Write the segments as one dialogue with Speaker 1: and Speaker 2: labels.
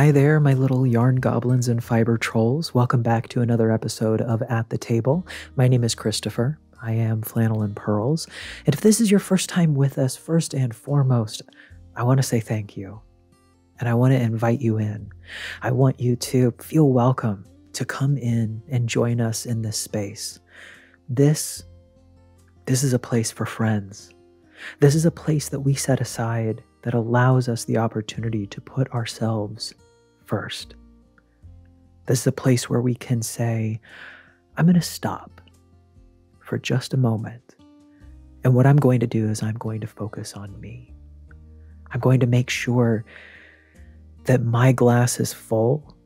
Speaker 1: Hi there, my little yarn goblins and fiber trolls. Welcome back to another episode of At the Table. My name is Christopher. I am Flannel and Purls. And if this is your first time with us, first and foremost, I want to say thank you. And I want to invite you in. I want you to feel welcome to come in and join us in this space. This this is a place for friends. This is a place that we set aside that allows us the opportunity to put ourselves first. This is a place where we can say, I'm going to stop for just a moment. And what I'm going to do is I'm going to focus on me. I'm going to make sure that my glass is full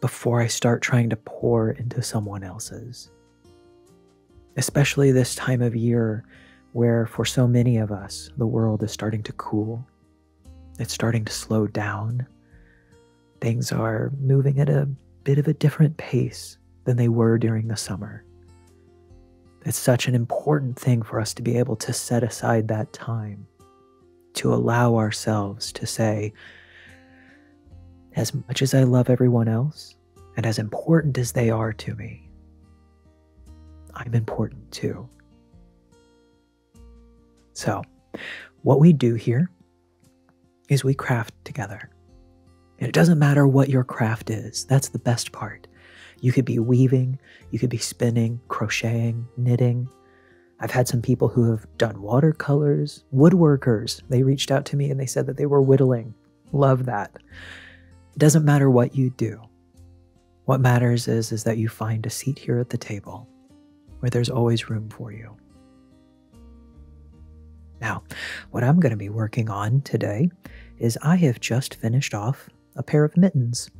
Speaker 1: before I start trying to pour into someone else's. Especially this time of year where, for so many of us, the world is starting to cool it's starting to slow down. Things are moving at a bit of a different pace than they were during the summer. It's such an important thing for us to be able to set aside that time to allow ourselves to say, as much as I love everyone else, and as important as they are to me, I'm important too. So, what we do here is we craft together. And it doesn't matter what your craft is, that's the best part. You could be weaving, you could be spinning, crocheting, knitting. I've had some people who have done watercolors, woodworkers. They reached out to me and they said that they were whittling. Love that. It doesn't matter what you do. What matters is, is that you find a seat here at the table where there's always room for you. Now, what I'm going to be working on today is I have just finished off a pair of mittens.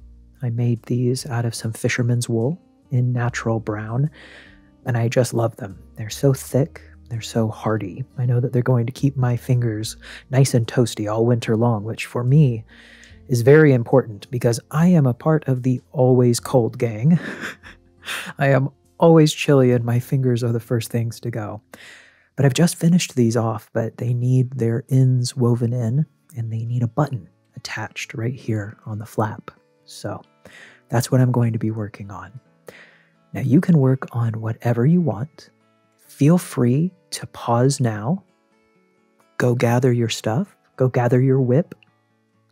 Speaker 1: I made these out of some fisherman's wool in natural brown, and I just love them. They're so thick, they're so hardy. I know that they're going to keep my fingers nice and toasty all winter long, which for me is very important because I am a part of the always cold gang. I am always chilly, and my fingers are the first things to go. But I've just finished these off, but they need their ends woven in and they need a button attached right here on the flap. So that's what I'm going to be working on. Now you can work on whatever you want. Feel free to pause now. Go gather your stuff. Go gather your WIP.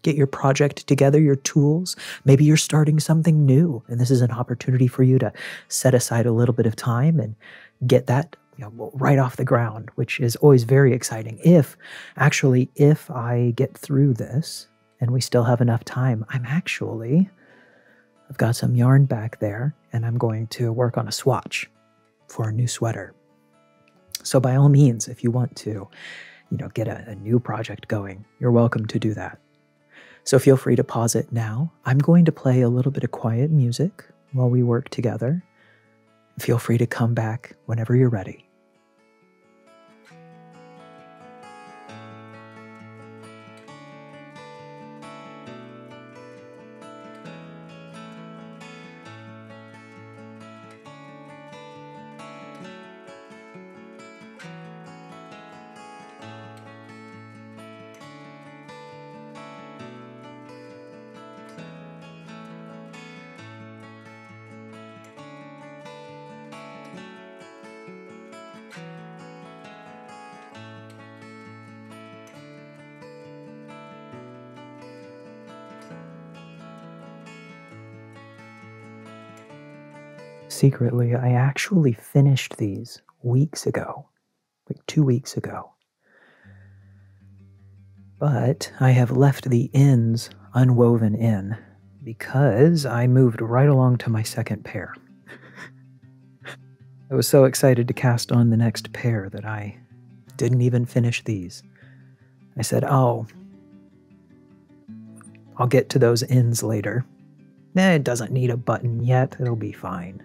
Speaker 1: Get your project together, your tools. Maybe you're starting something new, and this is an opportunity for you to set aside a little bit of time and get that you know, right off the ground, which is always very exciting. If actually, if I get through this and we still have enough time, I'm actually, I've got some yarn back there and I'm going to work on a swatch for a new sweater. So by all means, if you want to, you know, get a, a new project going, you're welcome to do that. So feel free to pause it now. I'm going to play a little bit of quiet music while we work together Feel free to come back whenever you're ready. Secretly, I actually finished these weeks ago, like two weeks ago. But I have left the ends unwoven in because I moved right along to my second pair. I was so excited to cast on the next pair that I didn't even finish these. I said, Oh, I'll get to those ends later. Eh, it doesn't need a button yet, it'll be fine.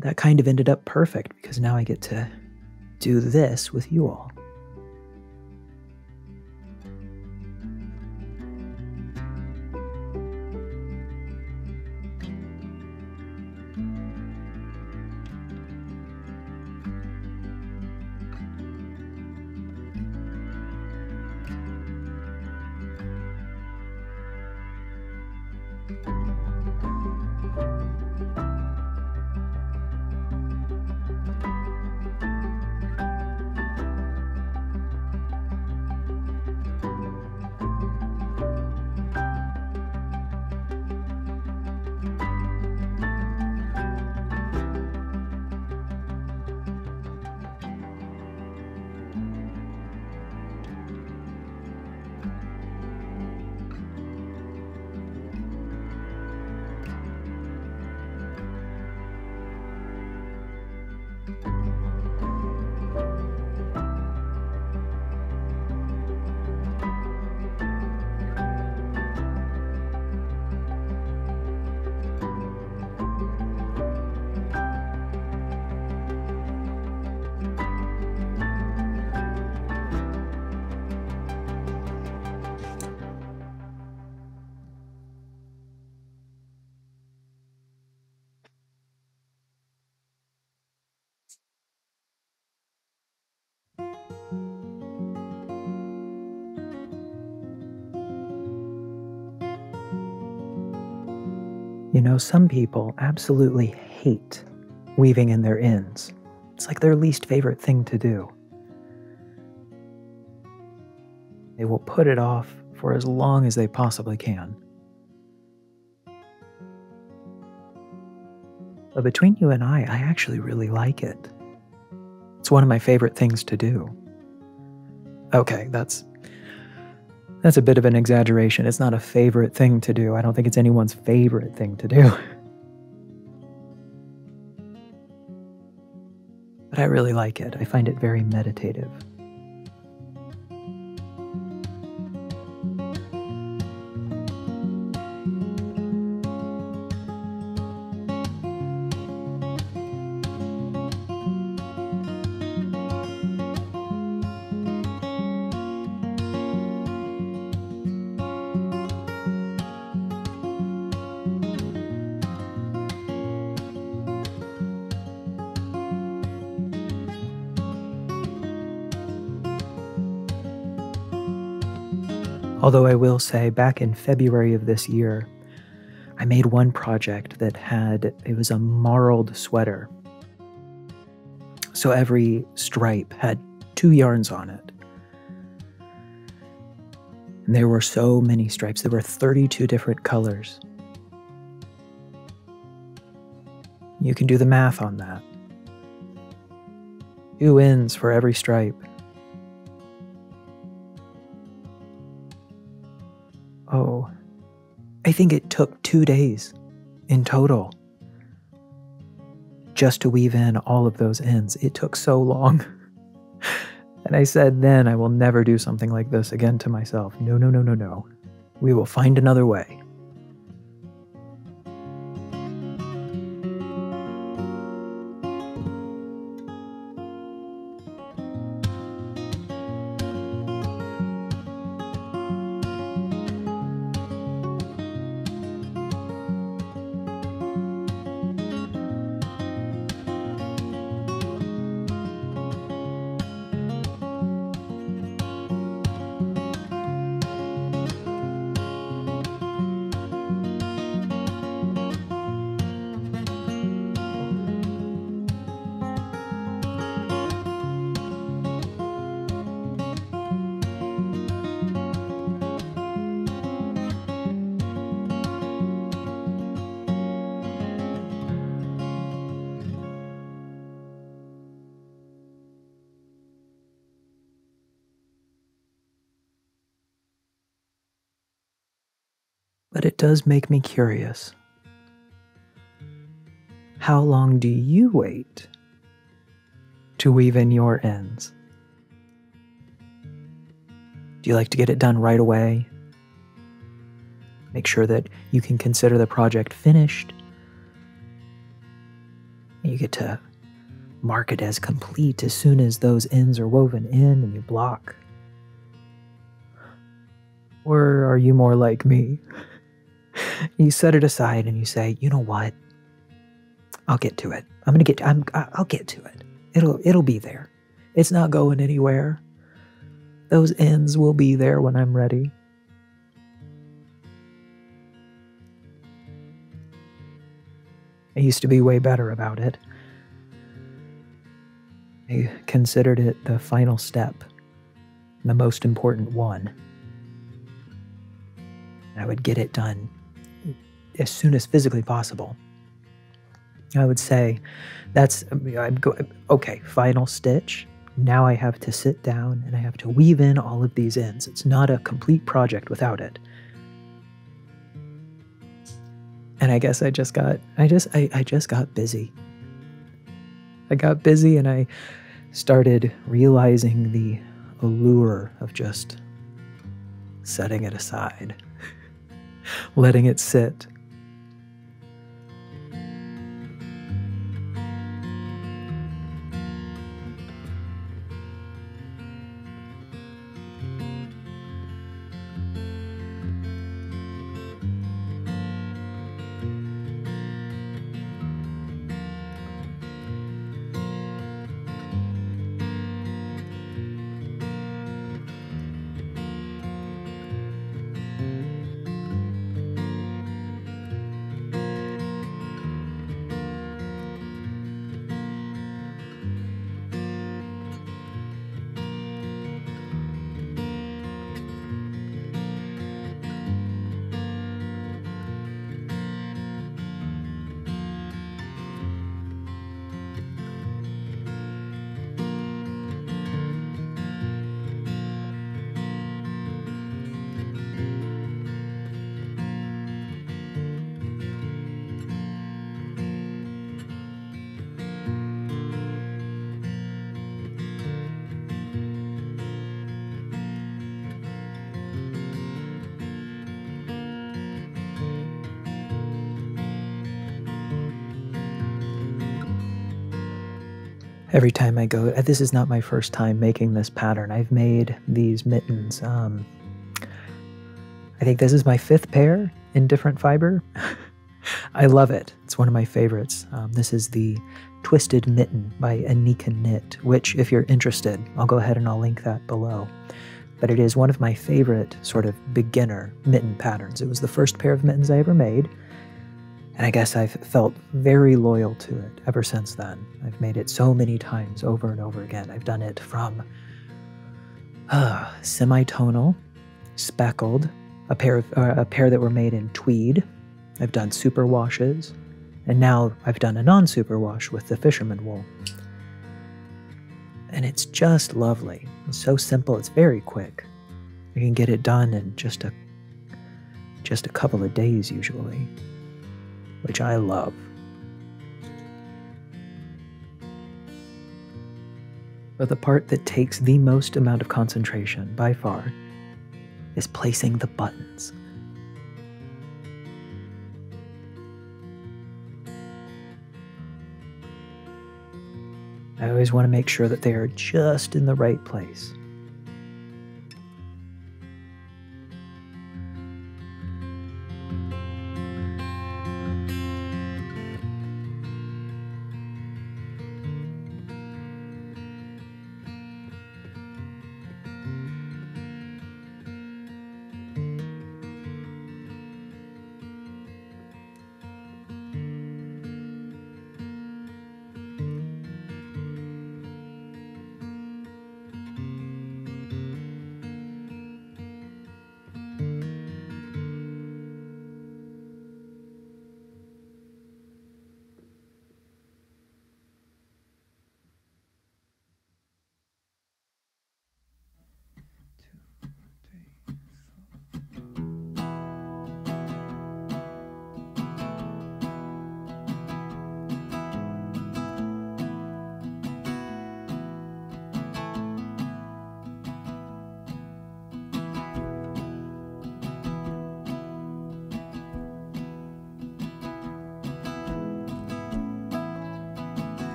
Speaker 1: That kind of ended up perfect because now I get to do this with you all. Thank you. You know, some people absolutely hate weaving in their ends. It's like their least favorite thing to do. They will put it off for as long as they possibly can. But between you and I, I actually really like it. It's one of my favorite things to do. Okay, that's that's a bit of an exaggeration. It's not a favorite thing to do. I don't think it's anyone's favorite thing to do. but I really like it. I find it very meditative. Although I will say, back in February of this year, I made one project that had, it was a marled sweater. So every stripe had two yarns on it. And there were so many stripes. There were 32 different colors. You can do the math on that. Two ends for every stripe. Think it took two days in total just to weave in all of those ends. It took so long. and I said then I will never do something like this again to myself. No, no, no, no, no. We will find another way. But it does make me curious. How long do you wait to weave in your ends? Do you like to get it done right away? Make sure that you can consider the project finished. You get to mark it as complete as soon as those ends are woven in and you block. Or are you more like me? You set it aside and you say, you know what? I'll get to it. I'm gonna get. I'm. I'll get to it. It'll. It'll be there. It's not going anywhere. Those ends will be there when I'm ready. I used to be way better about it. I considered it the final step, the most important one. I would get it done as soon as physically possible. I would say that's I'm go, okay, final stitch. Now I have to sit down and I have to weave in all of these ends. It's not a complete project without it. And I guess I just got I just I, I just got busy. I got busy and I started realizing the allure of just setting it aside, letting it sit, every time I go. Uh, this is not my first time making this pattern. I've made these mittens. Um, I think this is my fifth pair in different fiber. I love it. It's one of my favorites. Um, this is the Twisted Mitten by Annike Knit, which, if you're interested, I'll go ahead and I'll link that below. But it is one of my favorite sort of beginner mitten patterns. It was the first pair of mittens I ever made. And I guess I've felt very loyal to it ever since then. I've made it so many times over and over again. I've done it from uh, semi-tonal, speckled, a pair of uh, a pair that were made in tweed. I've done super washes, and now I've done a non-super wash with the fisherman wool. And it's just lovely. It's so simple. It's very quick. I can get it done in just a just a couple of days usually which I love. But the part that takes the most amount of concentration by far is placing the buttons. I always want to make sure that they are just in the right place.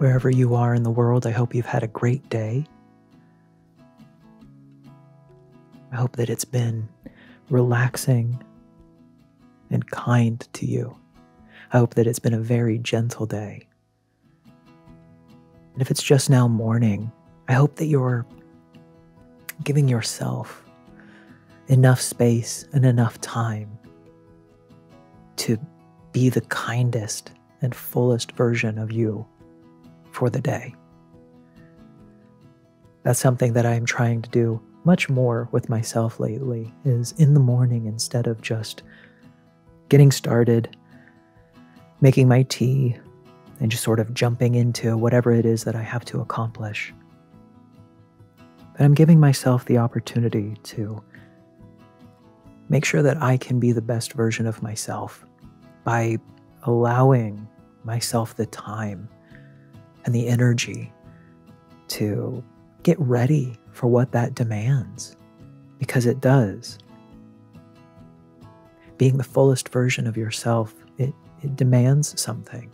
Speaker 1: Wherever you are in the world. I hope you've had a great day. I hope that it's been relaxing and kind to you. I hope that it's been a very gentle day. And if it's just now morning, I hope that you're giving yourself enough space and enough time to be the kindest and fullest version of you for the day. That's something that I'm trying to do much more with myself lately is in the morning instead of just getting started, making my tea, and just sort of jumping into whatever it is that I have to accomplish. But I'm giving myself the opportunity to make sure that I can be the best version of myself by allowing myself the time and the energy to get ready for what that demands, because it does. Being the fullest version of yourself, it, it demands something.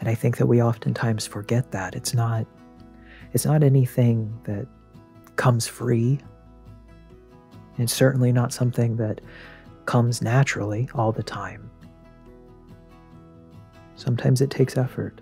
Speaker 1: And I think that we oftentimes forget that. It's not it's not anything that comes free. It's certainly not something that comes naturally all the time. Sometimes it takes effort.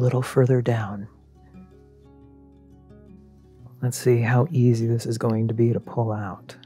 Speaker 1: Little further down. Let's see how easy this is going to be to pull out.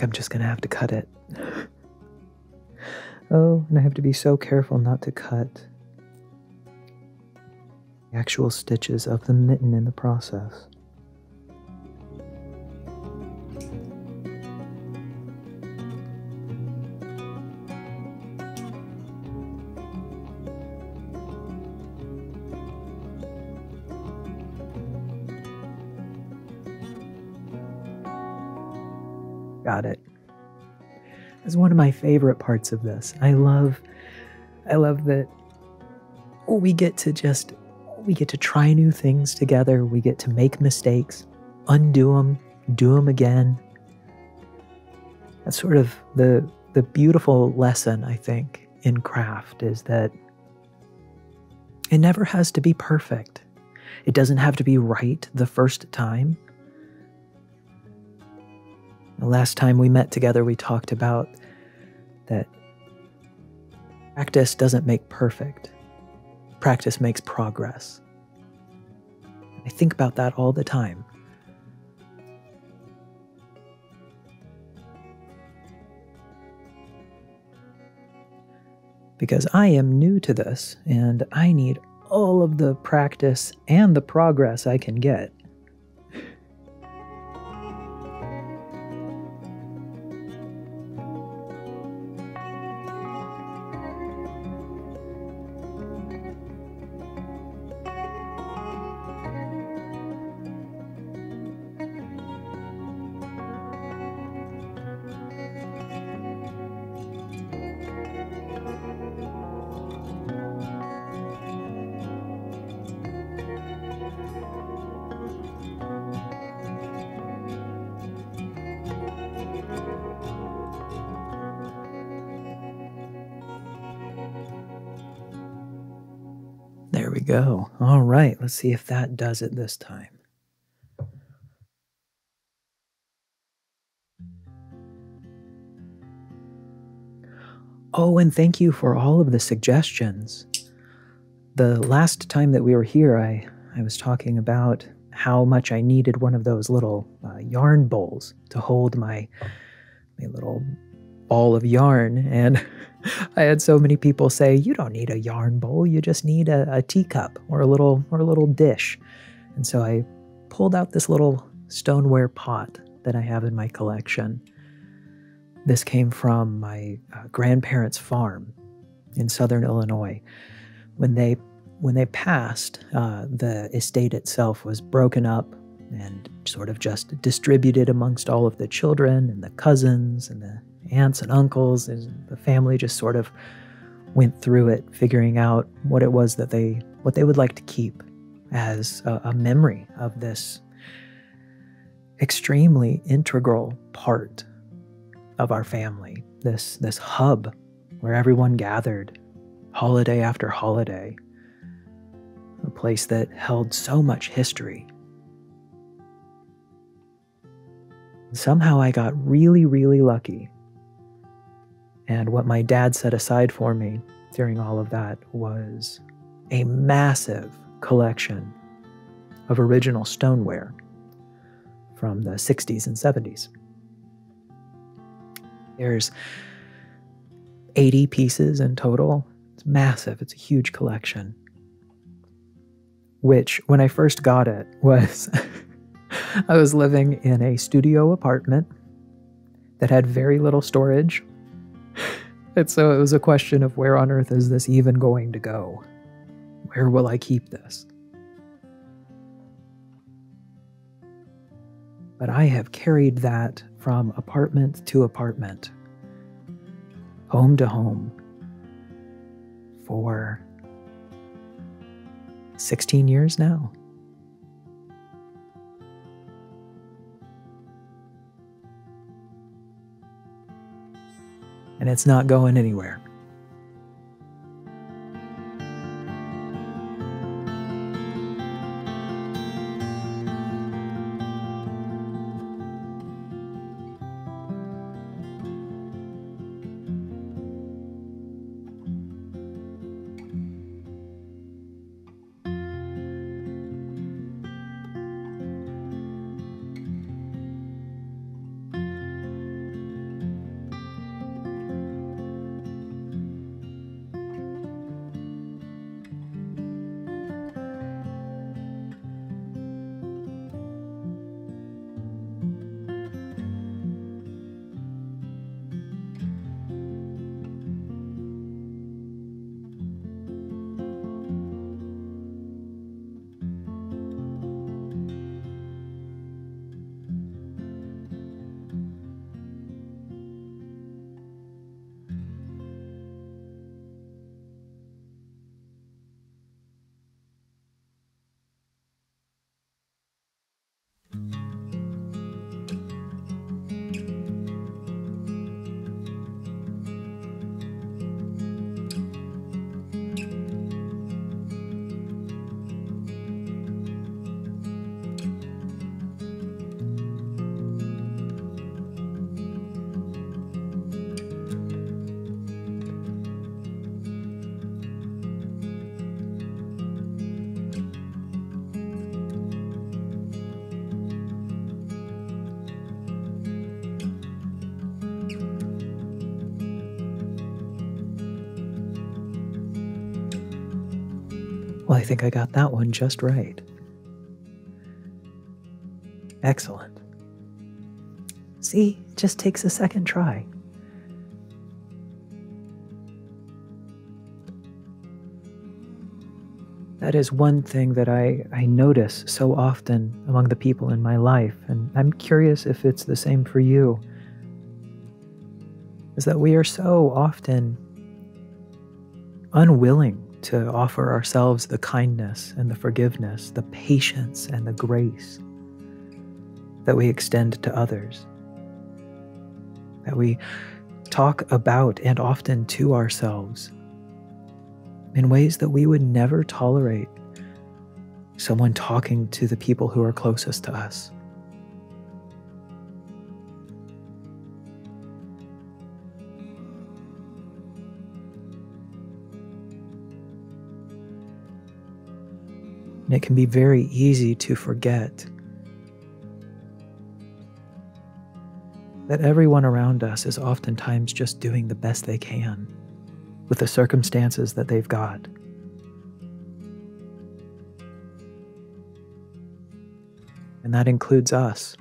Speaker 1: Think I'm just to have to cut it. oh, and I have to be so careful not to cut the actual stitches of the mitten in the process. My favorite parts of this. I love I love that we get to just we get to try new things together. We get to make mistakes, undo them, do them again. That's sort of the the beautiful lesson I think in craft is that it never has to be perfect. It doesn't have to be right the first time. The last time we met together, we talked about that practice doesn't make perfect, practice makes progress. I think about that all the time. Because I am new to this and I need all of the practice and the progress I can get. Let's see if that does it this time. Oh, and thank you for all of the suggestions. The last time that we were here, I, I was talking about how much I needed one of those little uh, yarn bowls to hold my, my little ball of yarn. And I had so many people say, "You don't need a yarn bowl. You just need a, a teacup or a little or a little dish." And so I pulled out this little stoneware pot that I have in my collection. This came from my uh, grandparents' farm in southern Illinois. When they when they passed, uh, the estate itself was broken up and sort of just distributed amongst all of the children and the cousins and the aunts and uncles, and the family just sort of went through it, figuring out what it was that they what they would like to keep as a, a memory of this extremely integral part of our family. This this hub where everyone gathered, holiday after holiday. A place that held so much history. Somehow I got really, really lucky and what my dad set aside for me during all of that was a massive collection of original stoneware from the 60s and 70s. There's 80 pieces in total. It's massive, it's a huge collection. Which, when I first got it, was I was living in a studio apartment that had very little storage and so it was a question of where on earth is this even going to go? Where will I keep this? But I have carried that from apartment to apartment, home to home, for 16 years now. And it's not going anywhere. Well, I think I got that one just right. Excellent. See, it just takes a second try. That is one thing that I, I notice so often among the people in my life, and I'm curious if it's the same for you. Is that we are so often unwilling to offer ourselves the kindness and the forgiveness, the patience and the grace that we extend to others, that we talk about and often to ourselves in ways that we would never tolerate someone talking to the people who are closest to us. And it can be very easy to forget that everyone around us is oftentimes just doing the best they can with the circumstances that they've got. And that includes us.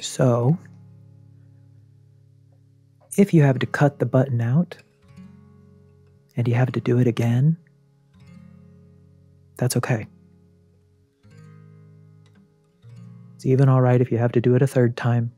Speaker 1: So, if you have to cut the button out and you have to do it again, that's okay. It's even all right if you have to do it a third time.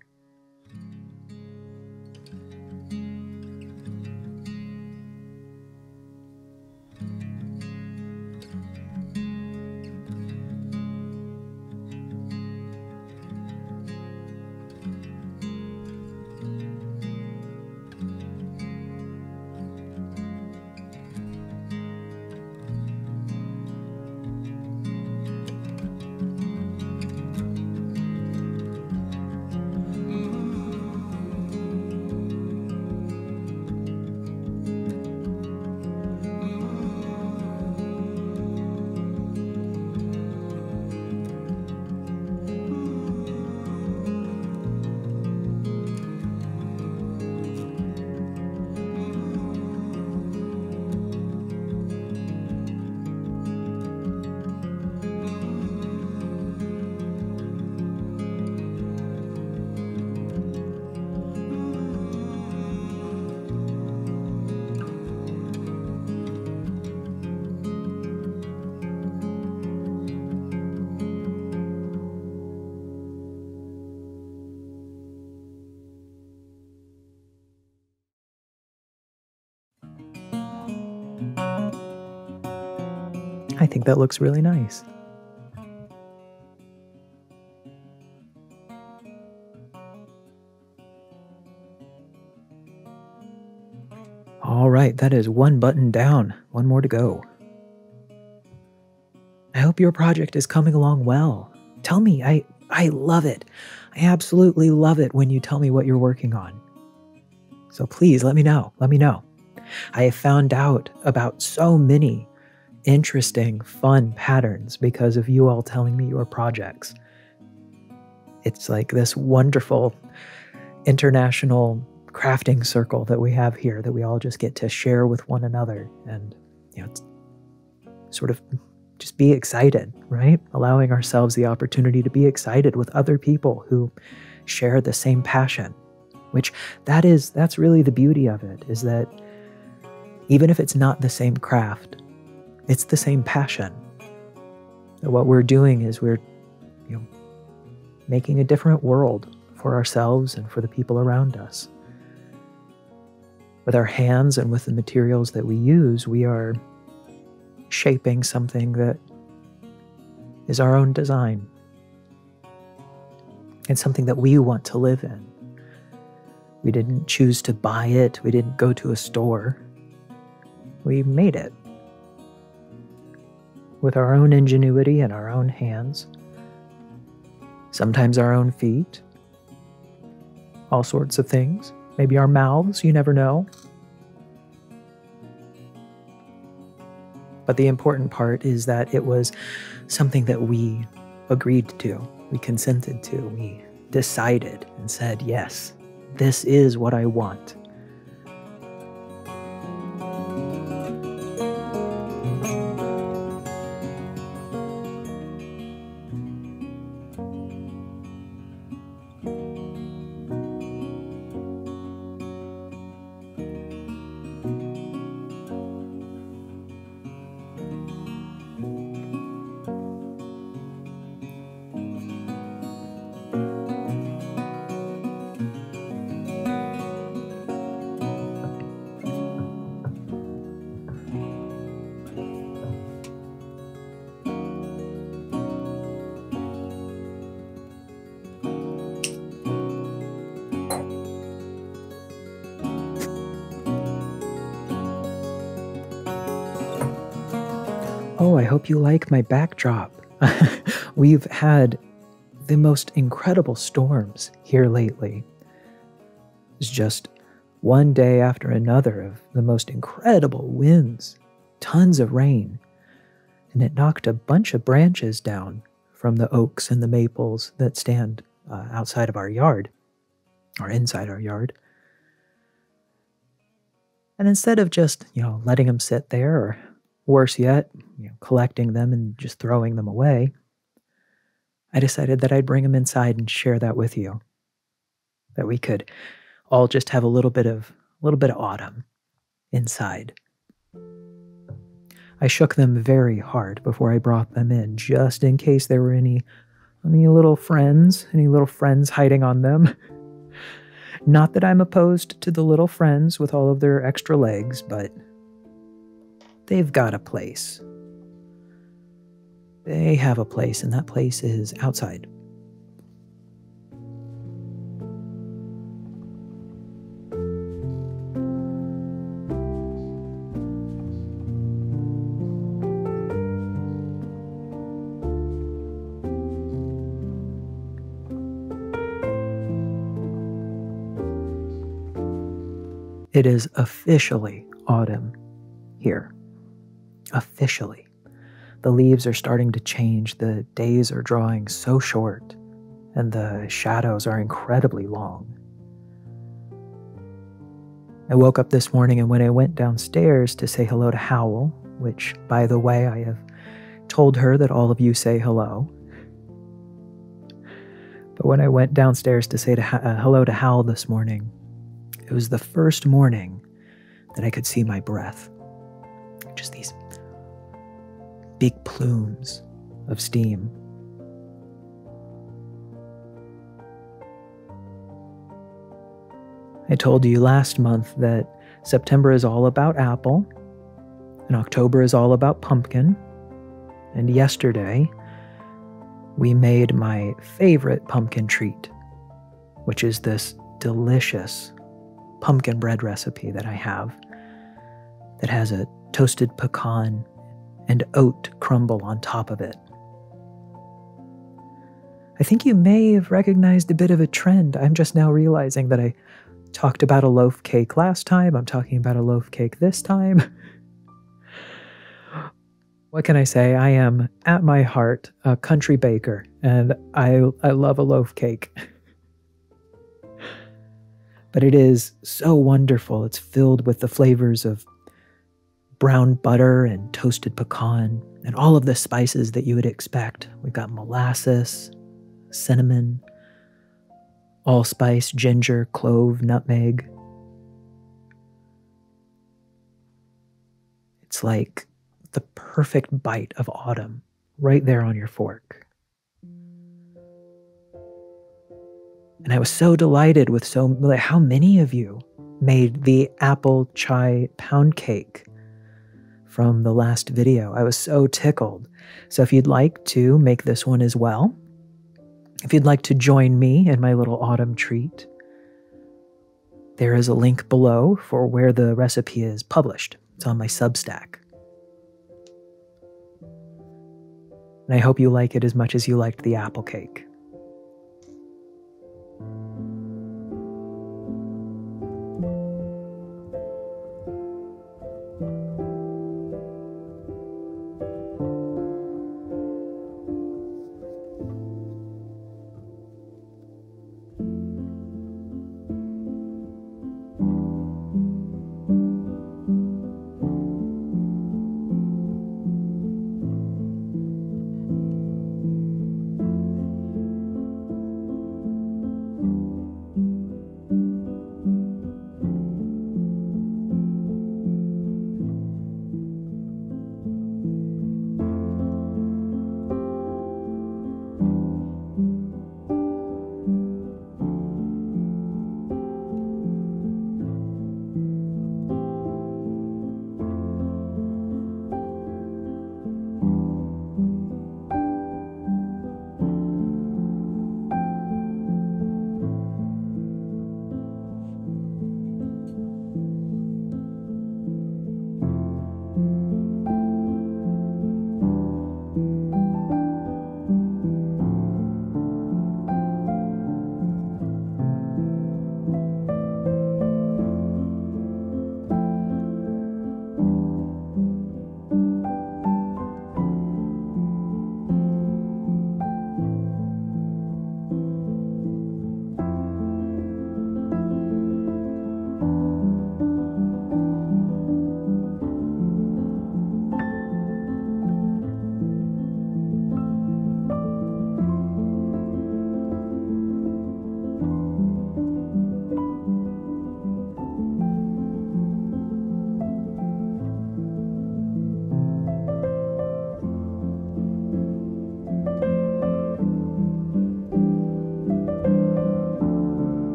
Speaker 1: Think that looks really nice. All right, that is one button down, one more to go. I hope your project is coming along well. Tell me, I, I love it. I absolutely love it when you tell me what you're working on. So please let me know. Let me know. I have found out about so many interesting, fun patterns because of you all telling me your projects. It's like this wonderful international crafting circle that we have here that we all just get to share with one another and you know sort of just be excited right allowing ourselves the opportunity to be excited with other people who share the same passion which that is that's really the beauty of it is that even if it's not the same craft it's the same passion. What we're doing is we're you know, making a different world for ourselves and for the people around us. With our hands and with the materials that we use, we are shaping something that is our own design and something that we want to live in. We didn't choose to buy it, we didn't go to a store. We made it with our own ingenuity and our own hands, sometimes our own feet, all sorts of things, maybe our mouths, you never know. But the important part is that it was something that we agreed to, we consented to, we decided and said, yes, This is what I want. Oh, I hope you like my backdrop. We've had the most incredible storms here lately. It's just one day after another of the most incredible winds, tons of rain, and it knocked a bunch of branches down from the oaks and the maples that stand uh, outside of our yard, or inside our yard. And instead of just, you know, letting them sit there or Worse yet, you know, collecting them and just throwing them away, I decided that I'd bring them inside and share that with you. That we could all just have a little bit of a little bit of autumn inside. I shook them very hard before I brought them in, just in case there were any any little friends, any little friends hiding on them. Not that I'm opposed to the little friends with all of their extra legs, but they've got a place. They have a place, and that place is outside. It is officially autumn officially. The leaves are starting to change, the days are drawing so short, and the shadows are incredibly long. I woke up this morning, and when I went downstairs to say hello to Howl, which, by the way, I have told her that all of you say hello. But when I went downstairs to say to uh, hello to Howl this morning, it was the first morning that I could see my breath. Big plumes of steam. I told you last month that September is all about apple, and October is all about pumpkin, and yesterday we made my favorite pumpkin treat, which is this delicious pumpkin bread recipe that I have that has a toasted pecan and oat crumble on top of it. I think you may have recognized a bit of a trend. I'm just now realizing that I talked about a loaf cake last time. I'm talking about a loaf cake this time. what can I say? I am at my heart a country baker, and I I love a loaf cake. but it is so wonderful. It's filled with the flavors of brown butter and toasted pecan and all of the spices that you would expect. We've got molasses, cinnamon, allspice, ginger, clove, nutmeg. It's like the perfect bite of autumn right there on your fork. And I was so delighted with so like, how many of you made the apple chai pound cake from the last video. I was so tickled. So if you'd like to make this one as well, if you'd like to join me in my little autumn treat, there is a link below for where the recipe is published. It's on my Substack. And I hope you like it as much as you liked the apple cake.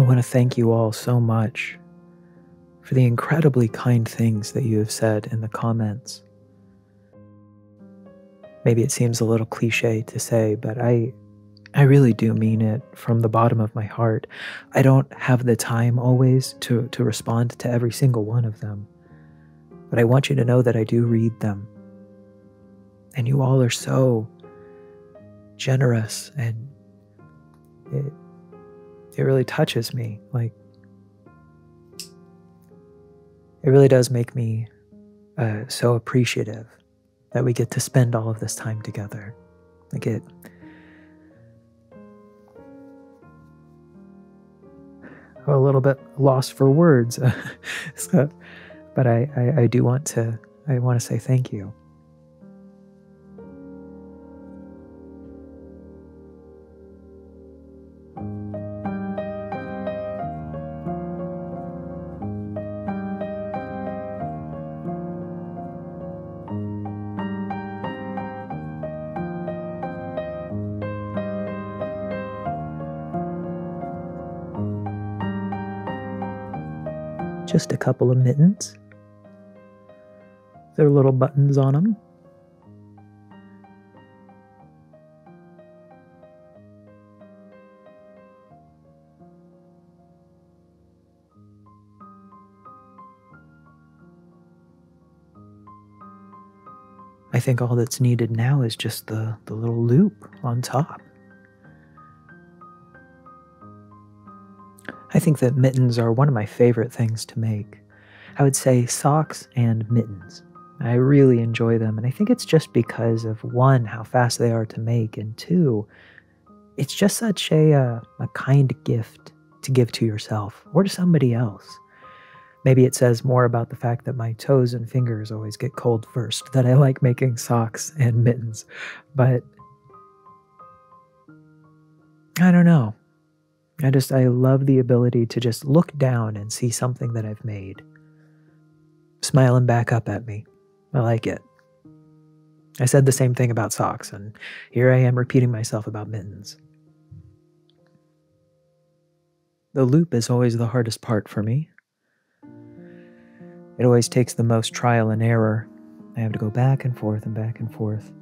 Speaker 1: Want to thank you all so much for the incredibly kind things that you have said in the comments. Maybe it seems a little cliche to say, but I I really do mean it from the bottom of my heart. I don't have the time always to, to respond to every single one of them, but I want you to know that I do read them. And you all are so generous and it, it really touches me. Like, it really does make me uh, so appreciative that we get to spend all of this time together. Like, it I'm a little bit lost for words. so, but I, I, I do want to I want to say thank you. Just a couple of mittens. There are little buttons on them. I think all that's needed now is just the, the little loop on top. I think that mittens are one of my favorite things to make. I would say socks and mittens. I really enjoy them, and I think it's just because of one, how fast they are to make, and two, it's just such a, uh, a kind gift to give to yourself or to somebody else. Maybe it says more about the fact that my toes and fingers always get cold first, that I like making socks and mittens. But I don't know. I just, I love the ability to just look down and see something that I've made. Smiling back up at me. I like it. I said the same thing about socks, and here I am repeating myself about mittens. The loop is always the hardest part for me. It always takes the most trial and error. I have to go back and forth and back and forth.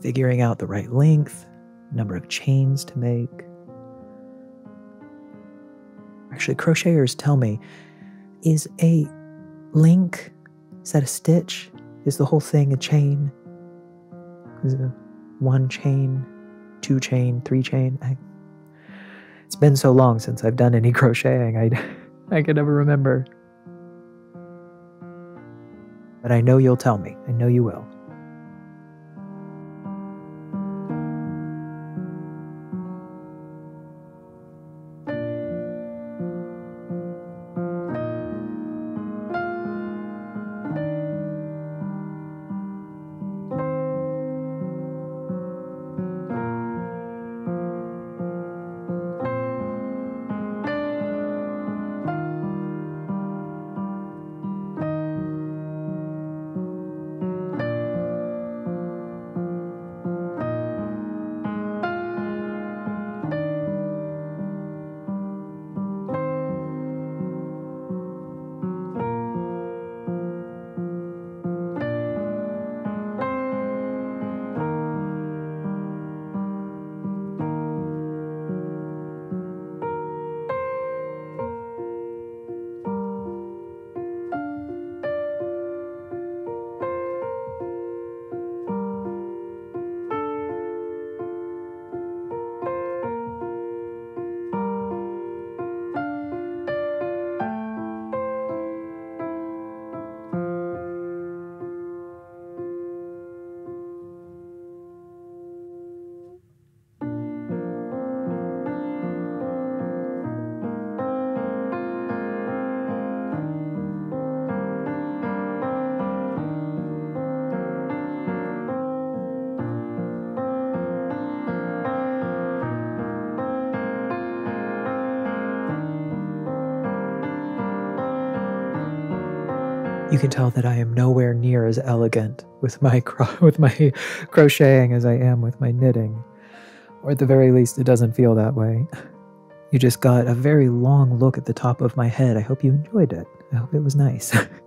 Speaker 1: Figuring out the right length, number of chains to make. Actually, crocheters tell me is a link, is that a stitch? Is the whole thing a chain? Is it a one chain, two chain, three chain? I, it's been so long since I've done any crocheting, I, I can never remember. But I know you'll tell me. I know you will. Can tell that I am nowhere near as elegant with my cro- with my crocheting as I am with my knitting. Or at the very least, it doesn't feel that way. You just got a very long look at the top of my head. I hope you enjoyed it. I hope it was nice.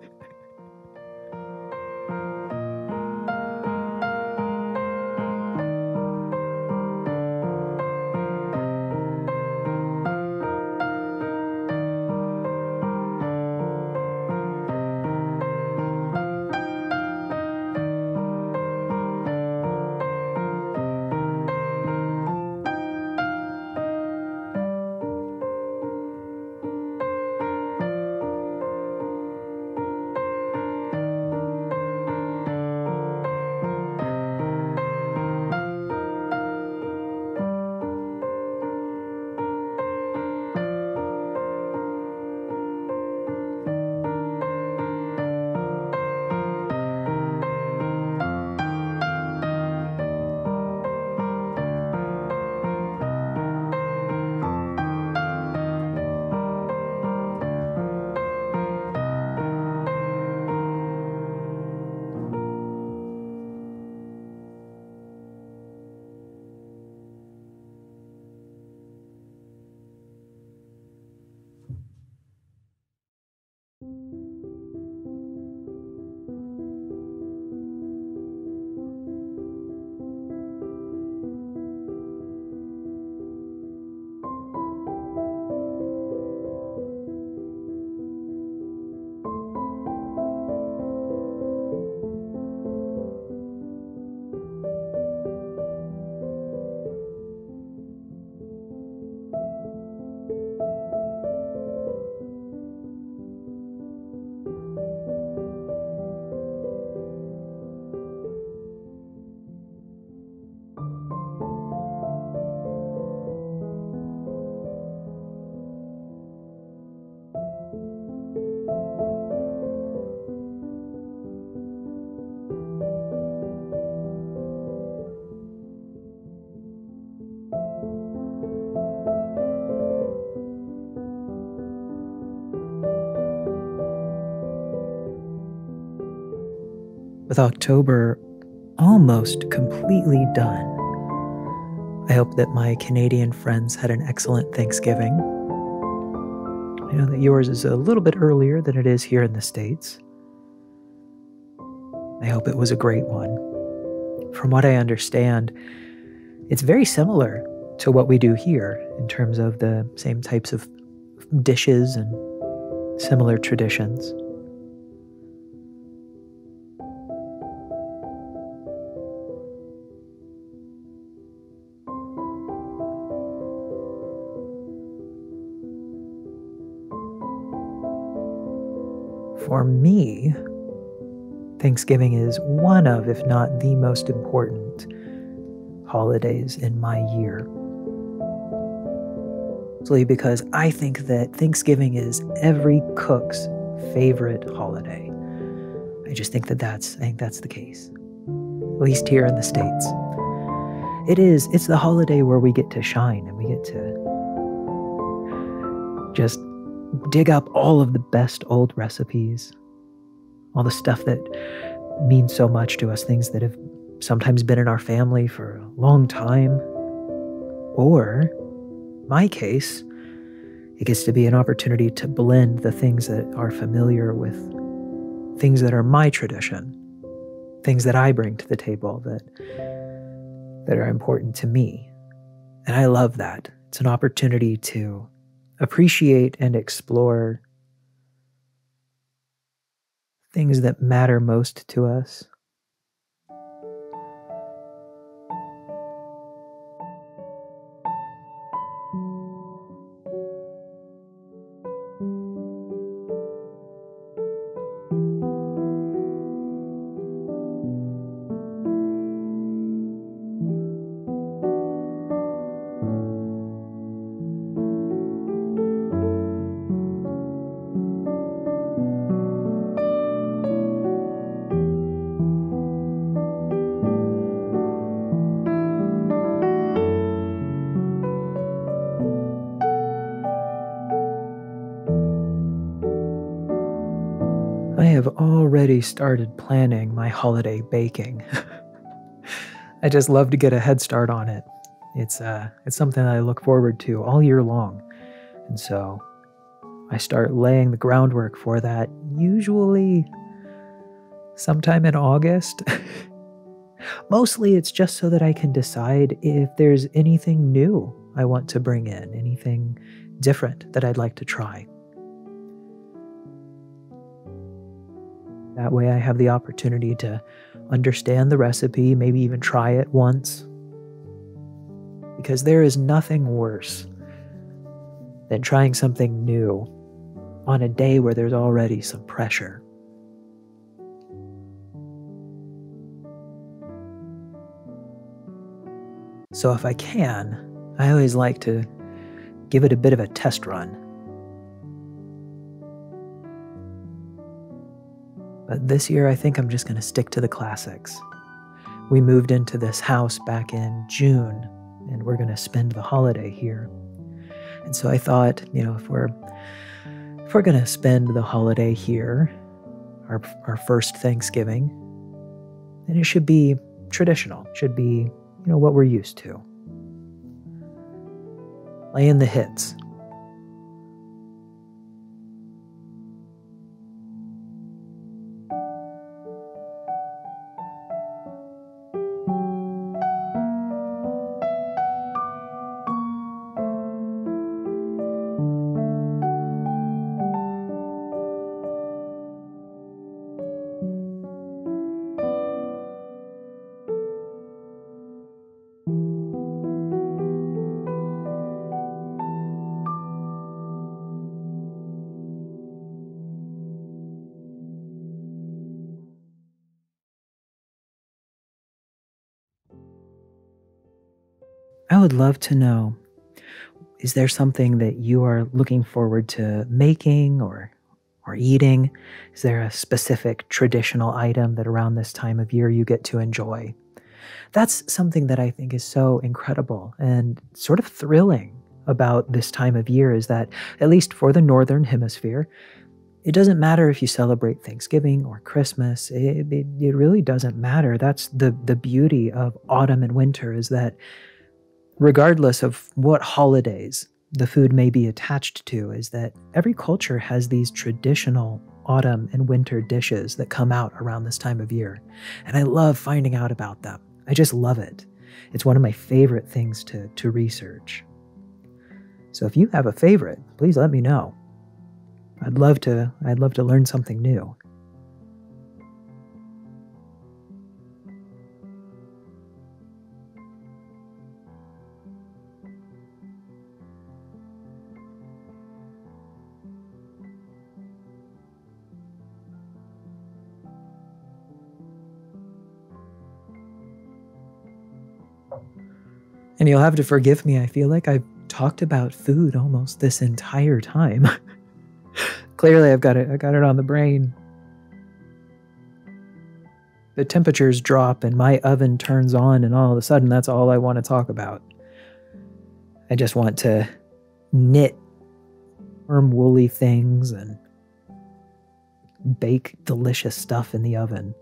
Speaker 1: with October almost completely done. I hope that my Canadian friends had an excellent Thanksgiving. I know that yours is a little bit earlier than it is here in the States. I hope it was a great one. From what I understand, it's very similar to what we do here in terms of the same types of dishes and similar traditions. For me, Thanksgiving is one of, if not the most important, holidays in my year. Because I think that Thanksgiving is every cook's favorite holiday. I just think that that's I think that's the case. At least here in the states. It is it's the holiday where we get to shine and we get to just dig up all of the best old recipes, all the stuff that means so much to us, things that have sometimes been in our family for a long time. Or, my case, it gets to be an opportunity to blend the things that are familiar with things that are my tradition, things that I bring to the table that that are important to me. And I love that. It's an opportunity to appreciate and explore things that matter most to us. Already started planning my holiday baking. I just love to get a head start on it. It's uh, it's something I look forward to all year long, and so I start laying the groundwork for that. Usually, sometime in August. Mostly, it's just so that I can decide if there's anything new I want to bring in, anything different that I'd like to try. That way, I have the opportunity to understand the recipe, maybe even try it once. Because there is nothing worse than trying something new on a day where there's already some pressure. So, if I can, I always like to give it a bit of a test run But this year, I think I'm just going to stick to the classics. We moved into this house back in June, and we're going to spend the holiday here. And so I thought, you know, if we're if we're going to spend the holiday here, our our first Thanksgiving, then it should be traditional. It should be, you know, what we're used to. Lay in the hits. Love to know is there something that you are looking forward to making or or eating? Is there a specific traditional item that around this time of year you get to enjoy? That's something that I think is so incredible and sort of thrilling about this time of year is that, at least for the Northern Hemisphere, it doesn't matter if you celebrate Thanksgiving or Christmas. It, it, it really doesn't matter. That's the, the beauty of autumn and winter is that regardless of what holidays the food may be attached to, is that every culture has these traditional autumn and winter dishes that come out around this time of year. And I love finding out about them. I just love it. It's one of my favorite things to, to research. So if you have a favorite, please let me know. I'd love to I'd love to learn something new. And you'll have to forgive me. I feel like I've talked about food almost this entire time. Clearly, I've got it. I got it on the brain. The temperatures drop and my oven turns on, and all of a sudden, that's all I want to talk about. I just want to knit warm, woolly things and bake delicious stuff in the oven.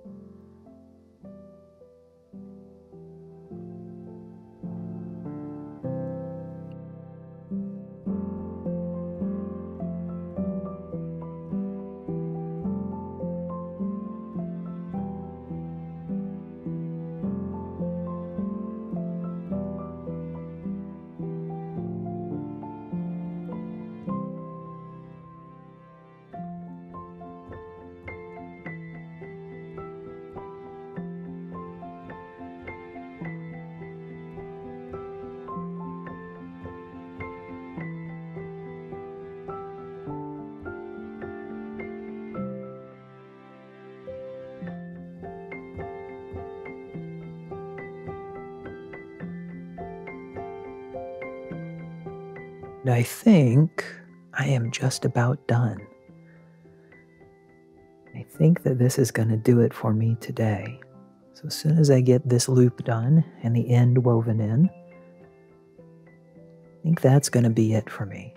Speaker 1: And I think I am just about done. I think that this is going to do it for me today. So as soon as I get this loop done and the end woven in, I think that's going to be it for me.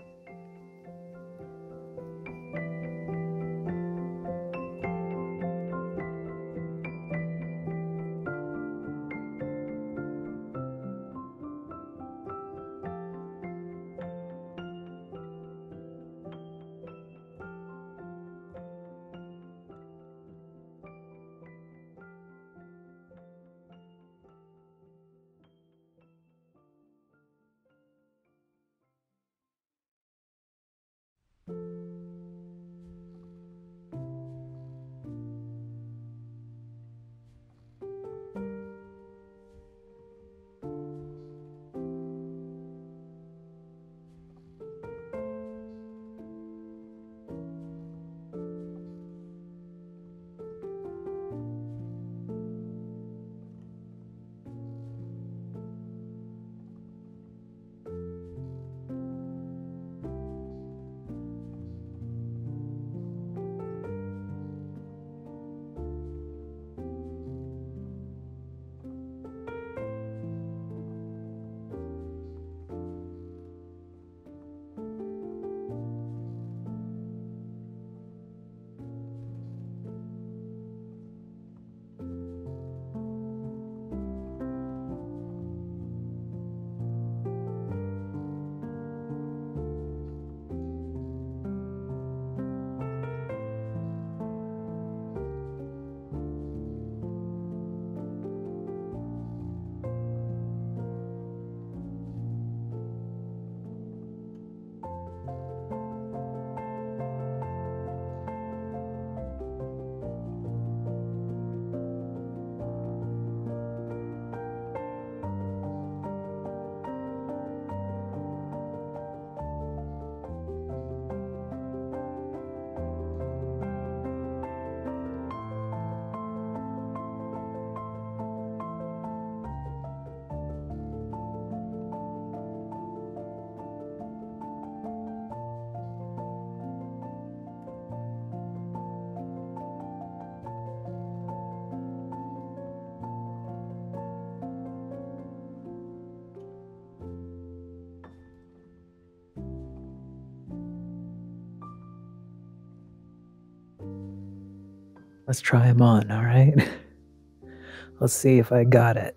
Speaker 1: Let's try them on, all right? Let's see if I got it.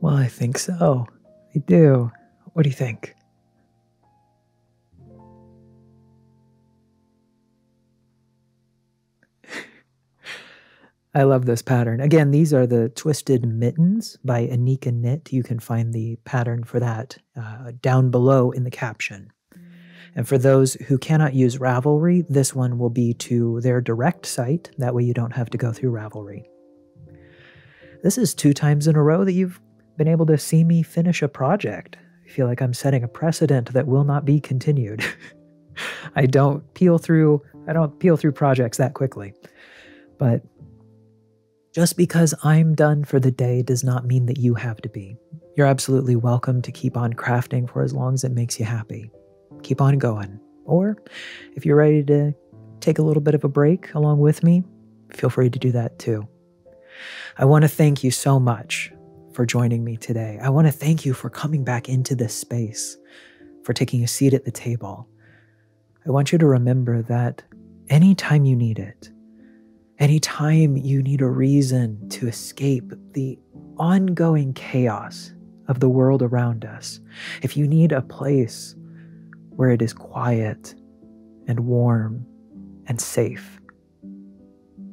Speaker 1: Well, I think so. I do. What do you think? I love this pattern. Again, these are the Twisted Mittens by Annike Knit. You can find the pattern for that uh, down below in the caption. And for those who cannot use Ravelry, this one will be to their direct site. That way you don't have to go through Ravelry. This is two times in a row that you've been able to see me finish a project. I feel like I'm setting a precedent that will not be continued. I don't peel through I don't peel through projects that quickly. But just because I'm done for the day does not mean that you have to be. You're absolutely welcome to keep on crafting for as long as it makes you happy. Keep on going. Or if you're ready to take a little bit of a break along with me, feel free to do that too. I want to thank you so much for joining me today. I want to thank you for coming back into this space, for taking a seat at the table. I want you to remember that anytime you need it, anytime you need a reason to escape the ongoing chaos of the world around us, if you need a place where it is quiet and warm and safe,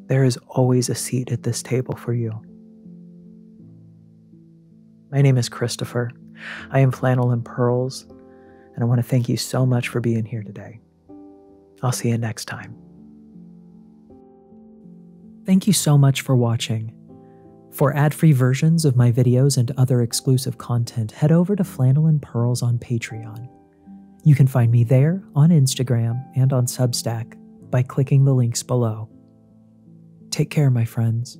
Speaker 1: there is always a seat at this table for you. My name is Christopher. I am Flannel and Purls, and I want to thank you so much for being here today. I'll see you next time. Thank you so much for watching. For ad free versions of my videos and other exclusive content, head over to Flannel and Purls on Patreon. You can find me there on Instagram and on Substack by clicking the links below. Take care, my friends.